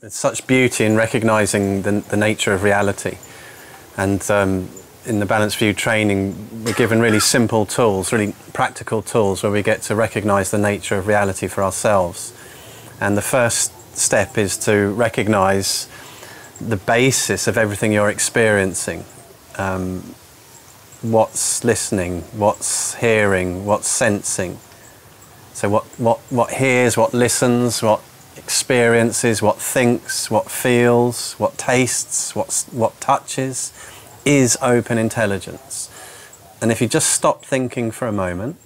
there's such beauty in recognizing the, the nature of reality. And um, in the Balanced View training, we're given really simple tools, really practical tools, where we get to recognize the nature of reality for ourselves. And the first step is to recognize the basis of everything you're experiencing. Um, what's listening, what's hearing, what's sensing. So, what, what, what hears, what listens, what experiences, what thinks, what feels, what tastes, what, what touches is open intelligence. And if you just stop thinking for a moment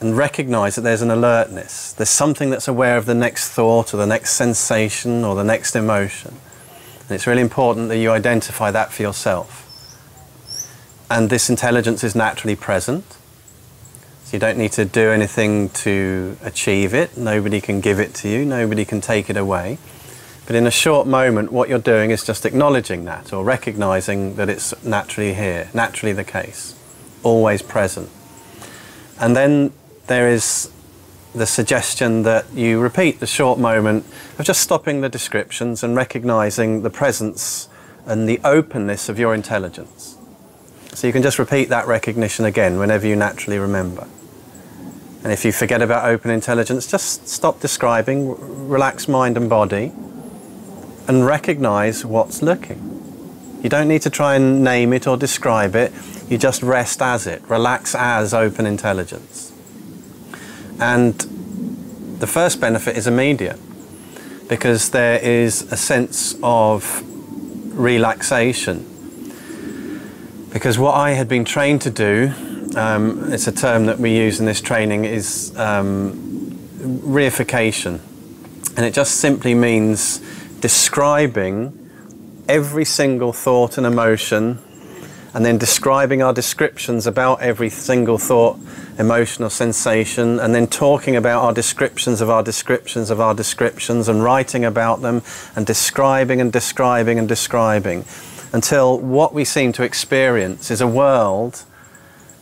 and recognize that there's an alertness, there's something that's aware of the next thought or the next sensation or the next emotion. And it's really important that you identify that for yourself. And this intelligence is naturally present. You don't need to do anything to achieve it. Nobody can give it to you, nobody can take it away. But in a short moment, what you're doing is just acknowledging that or recognizing that it's naturally here, naturally the case, always present. And then there is the suggestion that you repeat the short moment of just stopping the descriptions and recognizing the presence and the openness of your intelligence. So you can just repeat that recognition again whenever you naturally remember. And if you forget about open intelligence, just stop describing, relax mind and body, and recognize what's looking. You don't need to try and name it or describe it, you just rest as it, relax as open intelligence. And the first benefit is immediate because there is a sense of relaxation because what I had been trained to do, um, it's a term that we use in this training, is um, reification. And it just simply means describing every single thought and emotion and then describing our descriptions about every single thought, emotion, or sensation, and then talking about our descriptions of our descriptions of our descriptions, and writing about them, and describing and describing and describing until what we seem to experience is a world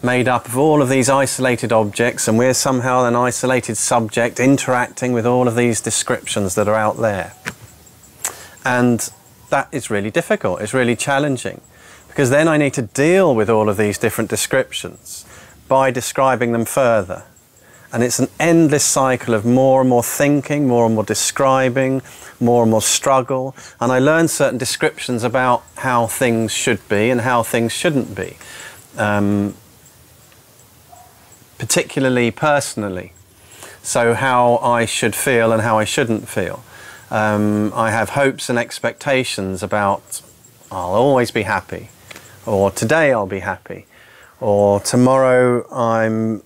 made up of all of these isolated objects, and we're somehow an isolated subject interacting with all of these descriptions that are out there. And that is really difficult, it's really challenging, because then I need to deal with all of these different descriptions by describing them further. And it's an endless cycle of more and more thinking, more and more describing, more and more struggle. And I learn certain descriptions about how things should be and how things shouldn't be, um, particularly personally. So, how I should feel and how I shouldn't feel. Um, I have hopes and expectations about I'll always be happy, or today I'll be happy, or tomorrow I'm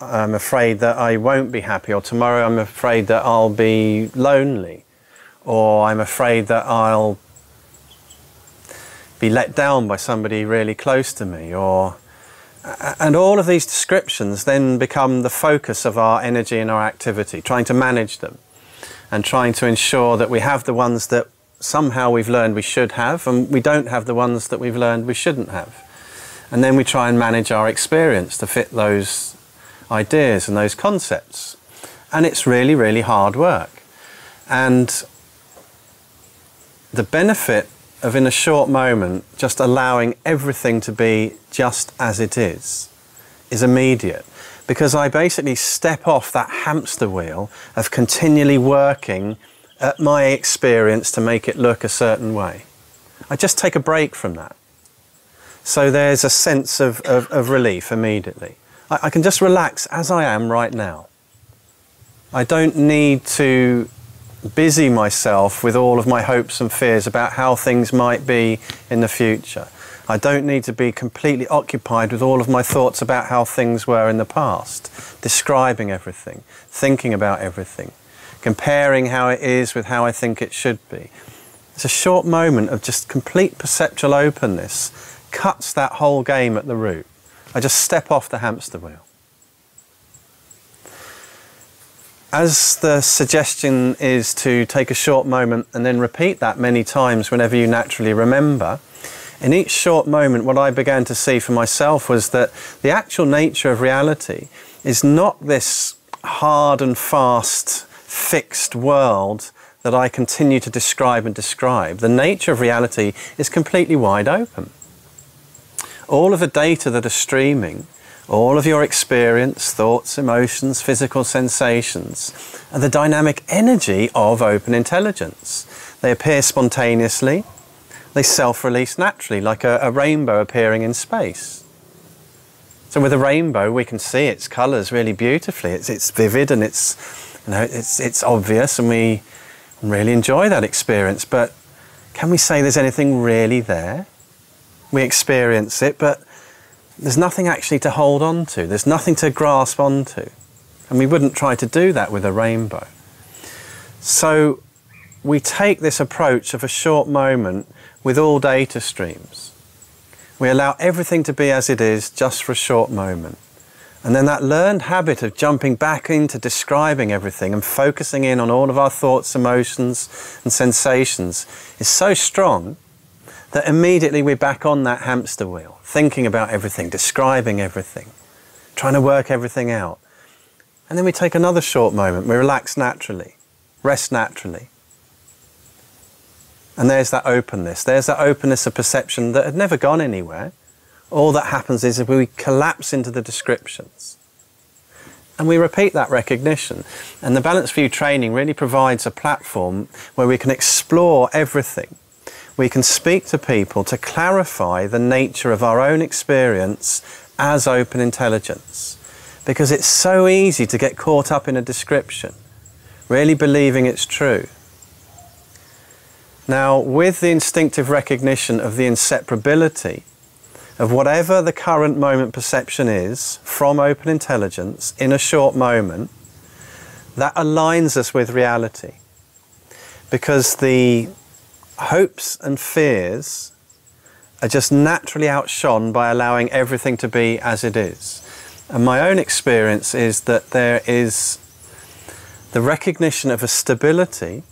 I'm afraid that I won't be happy, or tomorrow I'm afraid that I'll be lonely, or I'm afraid that I'll be let down by somebody really close to me, or and all of these descriptions then become the focus of our energy and our activity, trying to manage them and trying to ensure that we have the ones that somehow we've learned we should have, and we don't have the ones that we've learned we shouldn't have. And then we try and manage our experience to fit those ideas and those concepts. And it's really, really hard work. And the benefit of, in a short moment, just allowing everything to be just as it is, is immediate. Because I basically step off that hamster wheel of continually working at my experience to make it look a certain way. I just take a break from that. So there's a sense of, of, of relief immediately. I, I can just relax as I am right now. I don't need to busy myself with all of my hopes and fears about how things might be in the future. I don't need to be completely occupied with all of my thoughts about how things were in the past, describing everything, thinking about everything, comparing how it is with how I think it should be. It's a short moment of just complete perceptual openness, cuts that whole game at the root. I just step off the hamster wheel. As the suggestion is to take a short moment and then repeat that many times whenever you naturally remember, in each short moment, what I began to see for myself was that the actual nature of reality is not this hard and fast fixed world that I continue to describe and describe. The nature of reality is completely wide open. All of the data that are streaming, all of your experience, thoughts, emotions, physical sensations, are the dynamic energy of open intelligence. They appear spontaneously, they self release naturally, like a, a rainbow appearing in space. So with a rainbow, we can see its colours really beautifully. It's, it's vivid and it's, you know, it's, it's obvious, and we really enjoy that experience. But can we say there's anything really there? We experience it, but there's nothing actually to hold on to. There's nothing to grasp onto. And we wouldn't try to do that with a rainbow. So we take this approach of a short moment with all data streams. We allow everything to be as it is just for a short moment. And then that learned habit of jumping back into describing everything and focusing in on all of our thoughts, emotions, and sensations is so strong that immediately we're back on that hamster wheel, thinking about everything, describing everything, trying to work everything out. And then we take another short moment, we relax naturally, rest naturally. And there's that openness. There's that openness of perception that had never gone anywhere. All that happens is if we collapse into the descriptions. And we repeat that recognition. And the Balanced View training really provides a platform where we can explore everything. We can speak to people to clarify the nature of our own experience as open intelligence. Because it's so easy to get caught up in a description, really believing it's true. Now, with the instinctive recognition of the inseparability of whatever the current moment perception is from open intelligence in a short moment, that aligns us with reality. Because the hopes and fears are just naturally outshone by allowing everything to be as it is. And my own experience is that there is the recognition of a stability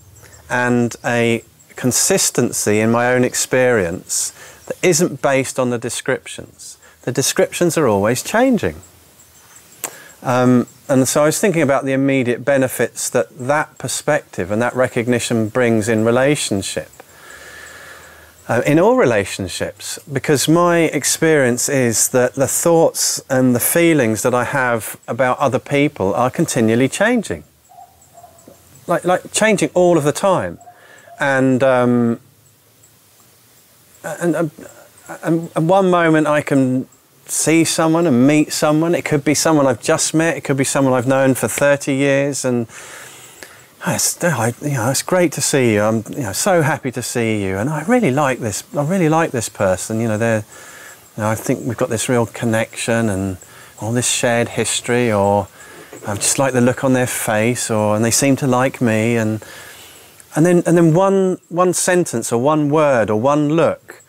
and a consistency in my own experience that isn't based on the descriptions. The descriptions are always changing. Um, and so I was thinking about the immediate benefits that that perspective and that recognition brings in relationship. Uh, in all relationships, because my experience is that the thoughts and the feelings that I have about other people are continually changing. Like, like changing all of the time and um, and, and, and one moment I can see someone and meet someone. It could be someone I've just met. It could be someone I've known for 30 years. And it's, you know, it's great to see you. I'm you know, so happy to see you. And I really like this. I really like this person. You know, they're, you know, I think we've got this real connection and all this shared history. Or I just like the look on their face. Or and they seem to like me. And and then, and then one, one sentence or one word or one look,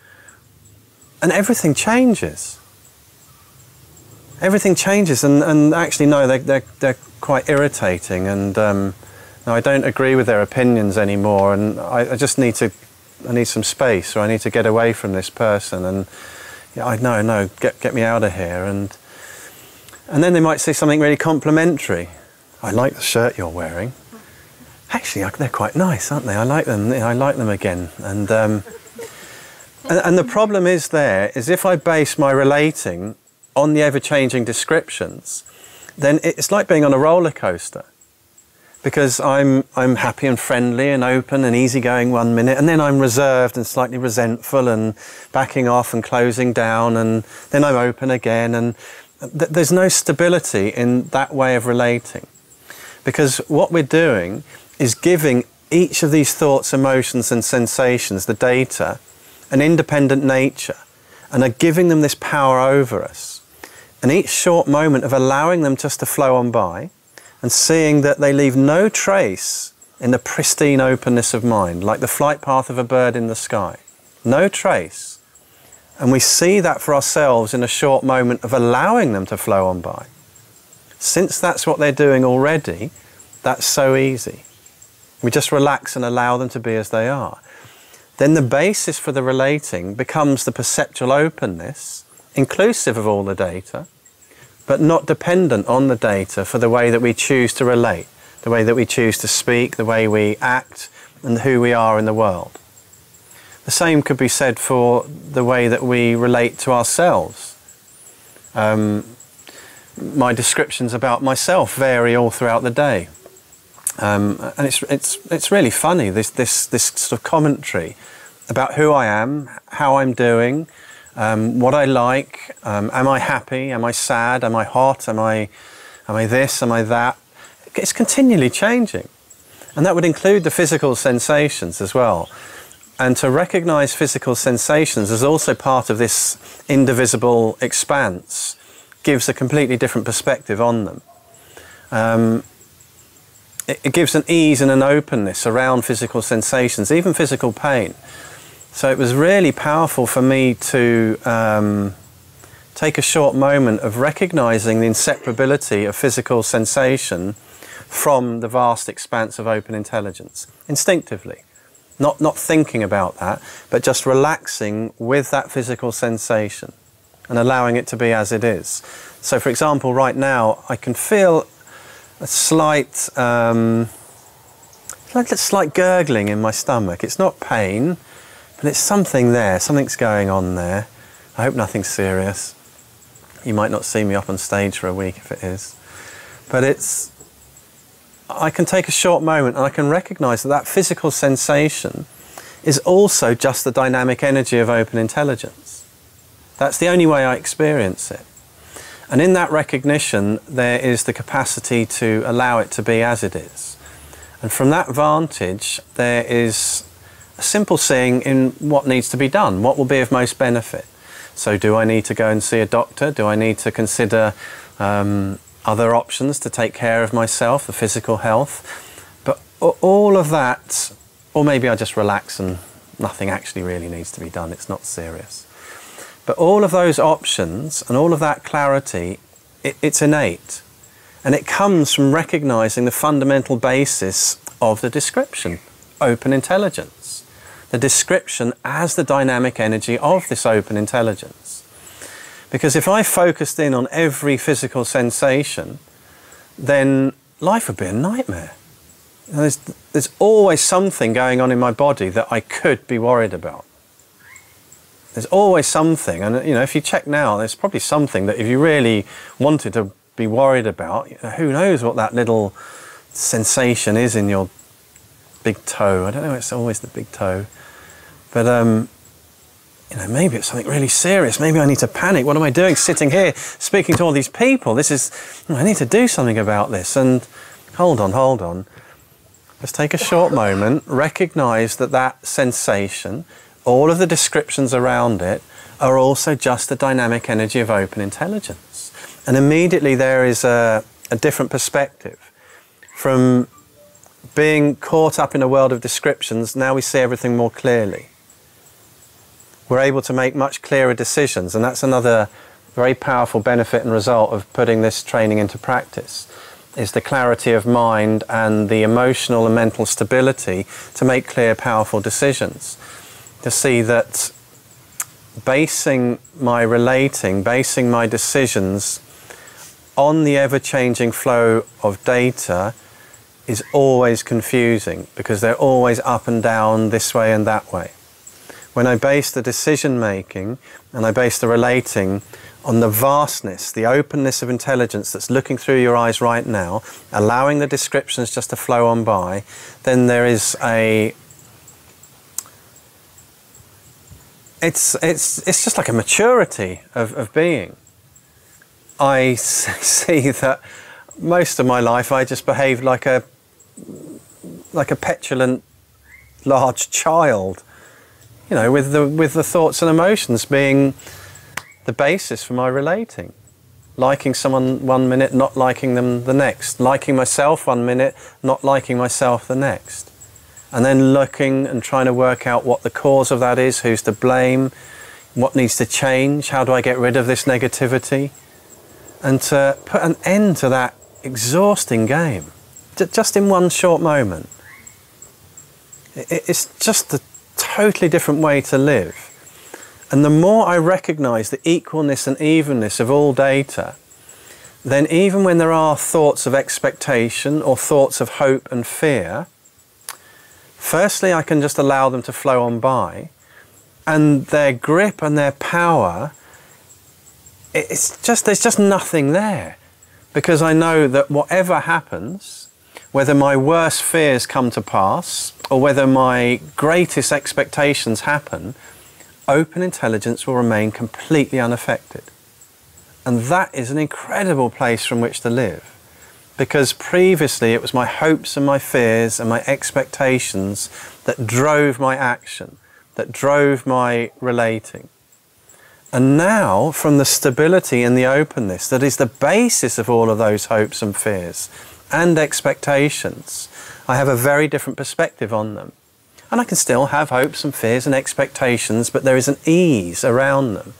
and everything changes. Everything changes, and, and actually, no, they, they're, they're quite irritating, and um, I don't agree with their opinions anymore, and I, I, just need to, I need some space, or I need to get away from this person, and yeah, I no, no, get, get me out of here, and, and then they might say something really complimentary. I like the shirt you're wearing actually they're quite nice, aren't they? I like them. I like them again. And, um, and, and the problem is there is if I base my relating on the ever-changing descriptions, then it's like being on a roller coaster because I'm, I'm happy and friendly and open and easygoing one minute, and then I'm reserved and slightly resentful and backing off and closing down, and then I'm open again. And th- there's no stability in that way of relating because what we're doing is giving each of these thoughts, emotions, and sensations, the data, an independent nature and are giving them this power over us. And each short moment of allowing them just to flow on by and seeing that they leave no trace in the pristine openness of mind, like the flight path of a bird in the sky. No trace. And we see that for ourselves in a short moment of allowing them to flow on by. Since that's what they're doing already, that's so easy. We just relax and allow them to be as they are. Then the basis for the relating becomes the perceptual openness, inclusive of all the data, but not dependent on the data for the way that we choose to relate. the way that we choose to speak, the way we act, and who we are in the world. The same could be said for the way that we relate to ourselves. Um, my descriptions about myself vary all throughout the day. Um, and it's, it's, it's really funny, this, this, this sort of commentary about who I am, how I'm doing, um, what I like, um, am I happy, am I sad, am I hot, am I, am I this, am I that? It's continually changing. And that would include the physical sensations as well. And to recognize physical sensations as also part of this indivisible expanse gives a completely different perspective on them. Um, it, it gives an ease and an openness around physical sensations, even physical pain. So it was really powerful for me to um, take a short moment of recognizing the inseparability of physical sensation from the vast expanse of open intelligence instinctively. Not, not thinking about that, but just relaxing with that physical sensation and allowing it to be as it is. So, for example, right now I can feel a slight, um, like a slight gurgling in my stomach. It's not pain, but it's something there. Something's going on there. I hope nothing serious. You might not see me up on stage for a week if it is, but it's I can take a short moment and I can recognize that that physical sensation is also just the dynamic energy of open intelligence. That's the only way I experience it. And in that recognition, there is the capacity to allow it to be as it is. And from that vantage, there is a simple seeing in what needs to be done, what will be of most benefit. So, do I need to go and see a doctor? Do I need to consider um, other options to take care of myself, the physical health. But all of that, or maybe I just relax and nothing actually really needs to be done, it's not serious. But all of those options and all of that clarity, it, it's innate. And it comes from recognizing the fundamental basis of the description open intelligence. The description as the dynamic energy of this open intelligence. Because if I focused in on every physical sensation, then life would be a nightmare. There's, there's always something going on in my body that I could be worried about. There's always something, and you know, if you check now, there's probably something that if you really wanted to be worried about, who knows what that little sensation is in your big toe. I don't know, it's always the big toe. But um, you know, maybe it's something really serious. Maybe I need to panic. What am I doing sitting here speaking to all these people? This is, I need to do something about this. And hold on, hold on. Let's take a short moment, recognize that that sensation, all of the descriptions around it, are also just the dynamic energy of open intelligence. And immediately there is a, a different perspective. From being caught up in a world of descriptions, now we see everything more clearly we're able to make much clearer decisions. And that's another very powerful benefit and result of putting this training into practice is the clarity of mind and the emotional and mental stability to make clear, powerful decisions. To see that basing my relating, basing my decisions on the ever changing flow of data is always confusing because they're always up and down, this way and that way when I base the decision making and I base the relating on the vastness, the openness of intelligence that's looking through your eyes right now, allowing the descriptions just to flow on by, then there is a it's it's it's just like a maturity of, of being. I see that most of my life I just behaved like a like a petulant large child you know, with the, with the thoughts and emotions being the basis for my relating. Liking someone one minute, not liking them the next. Liking myself one minute, not liking myself the next. And then looking and trying to work out what the cause of that is, who's to blame, what needs to change, how do I get rid of this negativity, and to put an end to that exhausting game, just in one short moment. It's just the totally different way to live. And the more I recognize the equalness and evenness of all data, then even when there are thoughts of expectation or thoughts of hope and fear, firstly, I can just allow them to flow on by, and their grip and their power, it's just, there's just nothing there. Because I know that whatever happens, whether my worst fears come to pass or whether my greatest expectations happen, open intelligence will remain completely unaffected. And that is an incredible place from which to live. Because previously it was my hopes and my fears and my expectations that drove my action, that drove my relating. And now, from the stability and the openness that is the basis of all of those hopes and fears and expectations, I have a very different perspective on them. And I can still have hopes and fears and expectations, but there is an ease around them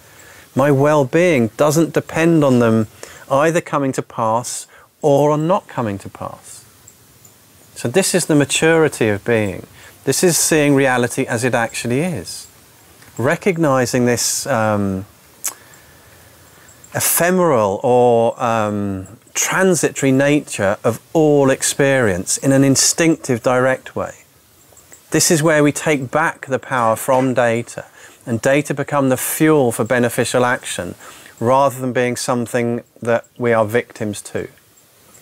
my well being doesn't depend on them either coming to pass or on not coming to pass. So, this is the maturity of being. This is seeing reality as it actually is. Recognizing this um, ephemeral or um, transitory nature of all experience in an instinctive, direct way. This is where we take back the power from data and data become the fuel for beneficial action rather than being something that we are victims to.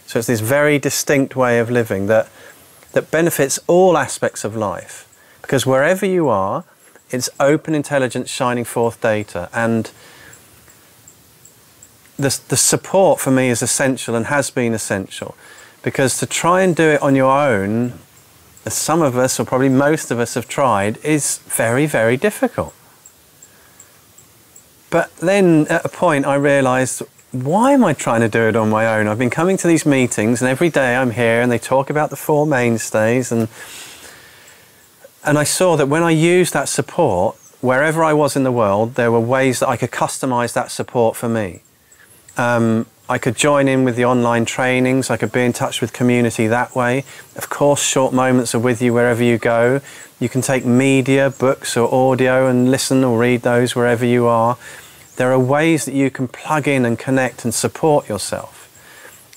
So it's this very distinct way of living that, that benefits all aspects of life. Because wherever you are, it's open intelligence shining forth data. And the, the support for me is essential and has been essential. Because to try and do it on your own, as some of us, or probably most of us have tried, is very, very difficult. But then at a point I realised, why am I trying to do it on my own? I've been coming to these meetings and every day I'm here and they talk about the four mainstays and and I saw that when I used that support, wherever I was in the world, there were ways that I could customize that support for me. Um, I could join in with the online trainings, I could be in touch with community that way. Of course, short moments are with you wherever you go. You can take media, books, or audio and listen or read those wherever you are. There are ways that you can plug in and connect and support yourself.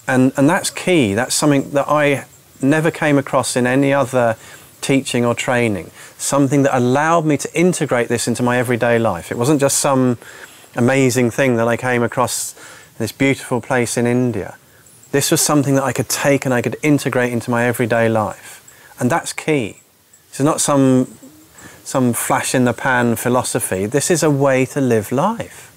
And, and that's key. That's something that I never came across in any other teaching or training. Something that allowed me to integrate this into my everyday life. It wasn't just some amazing thing that I came across this beautiful place in India. This was something that I could take and I could integrate into my everyday life. And that's key. This is not some some flash in the pan philosophy. This is a way to live life.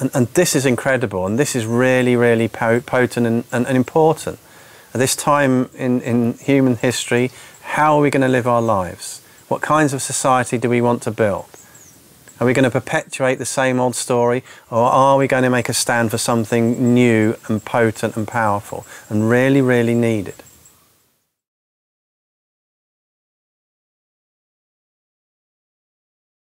And, and this is incredible, and this is really, really potent and, and, and important. At this time in, in human history, how are we going to live our lives? What kinds of society do we want to build? Are we going to perpetuate the same old story, or are we going to make a stand for something new and potent and powerful and really, really needed?